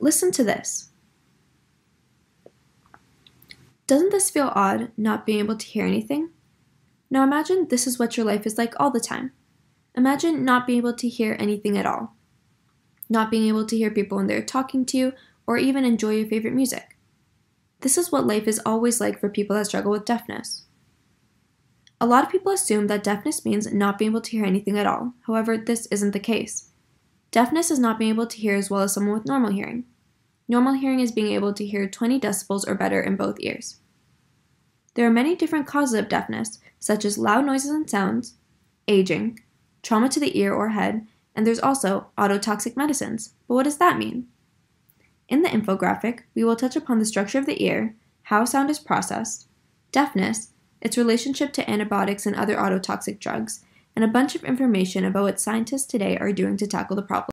Listen to this. Doesn't this feel odd, not being able to hear anything? Now imagine this is what your life is like all the time. Imagine not being able to hear anything at all. Not being able to hear people when they're talking to you or even enjoy your favorite music. This is what life is always like for people that struggle with deafness. A lot of people assume that deafness means not being able to hear anything at all. However, this isn't the case. Deafness is not being able to hear as well as someone with normal hearing. Normal hearing is being able to hear 20 decibels or better in both ears. There are many different causes of deafness, such as loud noises and sounds, aging, trauma to the ear or head, and there's also ototoxic medicines. But what does that mean? In the infographic, we will touch upon the structure of the ear, how sound is processed, deafness, its relationship to antibiotics and other ototoxic drugs, and a bunch of information about what scientists today are doing to tackle the problem.